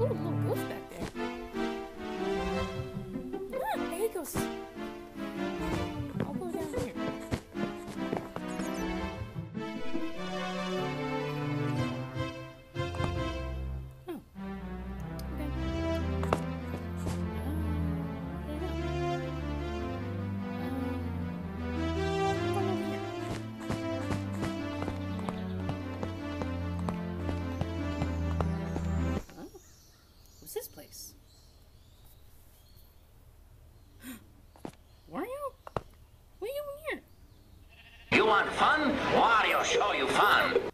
Ooh, wolf back. want fun? Wario show you fun.